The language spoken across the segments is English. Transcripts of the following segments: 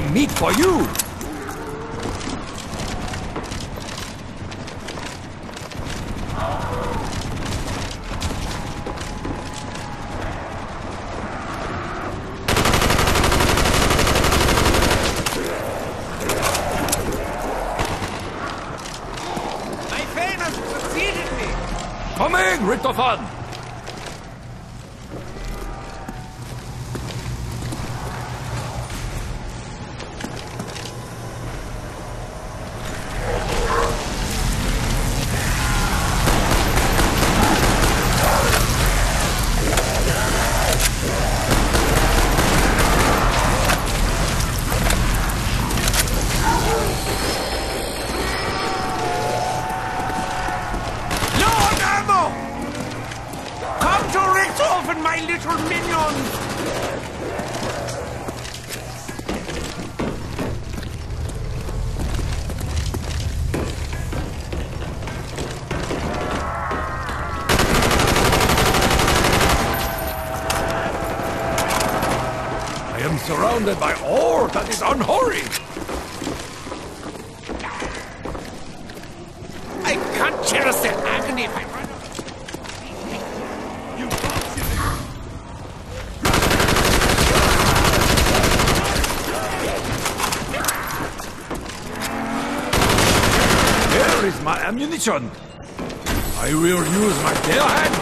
More meat for you! My famous succeeded me! Coming, Richthofen! My little minions! I am surrounded by ore that is unholy! I can't cherish the agony if I run Here is my ammunition! I will use my bare hand!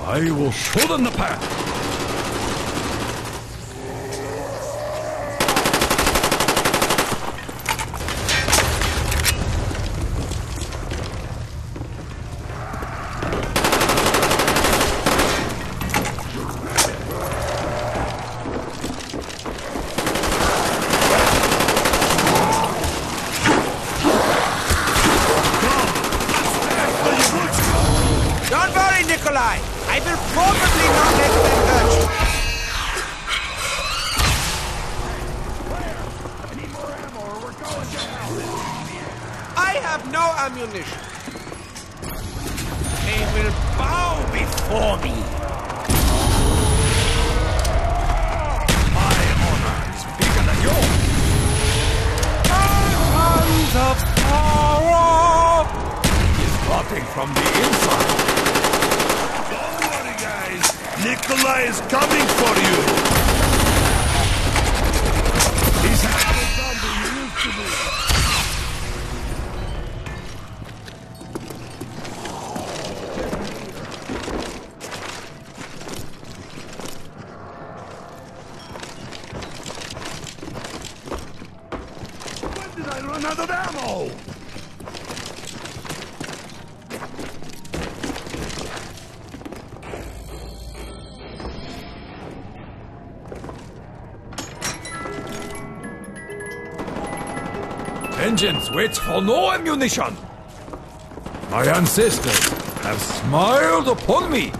I will show them the path! I have no ammunition. They will bow before me. My honor is bigger than yours! Arms of power! He is rotting from the inside! Don't worry, guys. Nikolai is coming for you. Out of ammo? Vengeance waits for no ammunition! My ancestors have smiled upon me!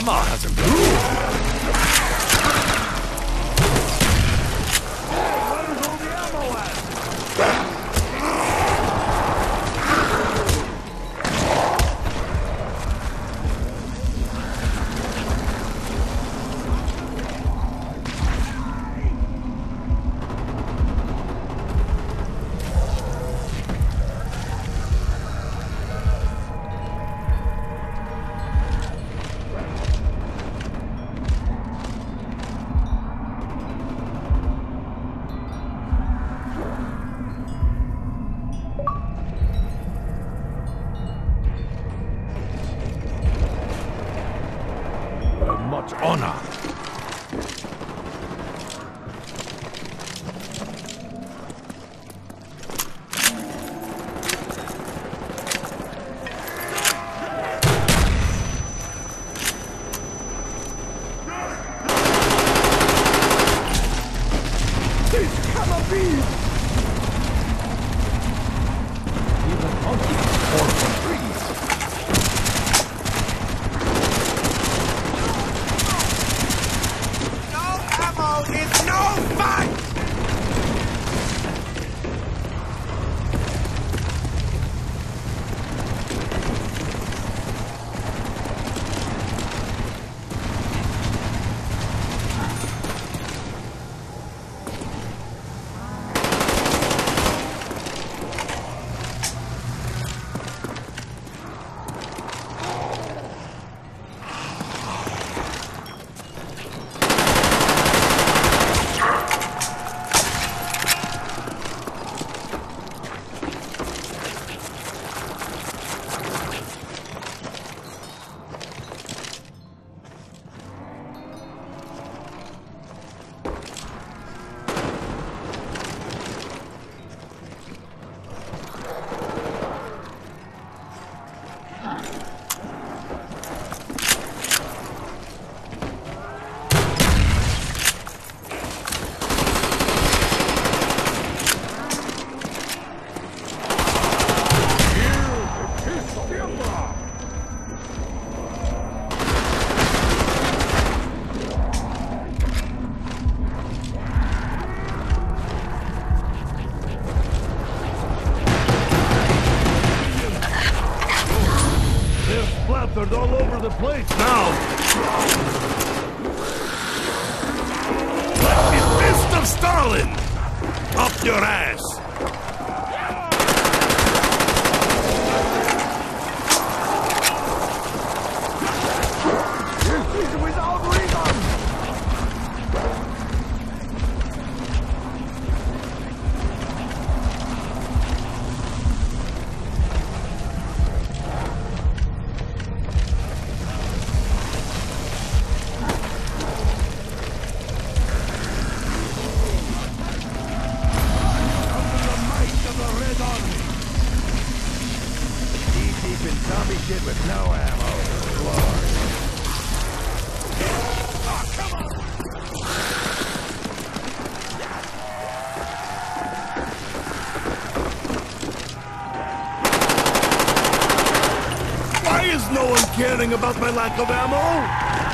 Your karma Much honor. This cannot be! Stalin up your ass. With no ammo. Why is no one caring about my lack of ammo?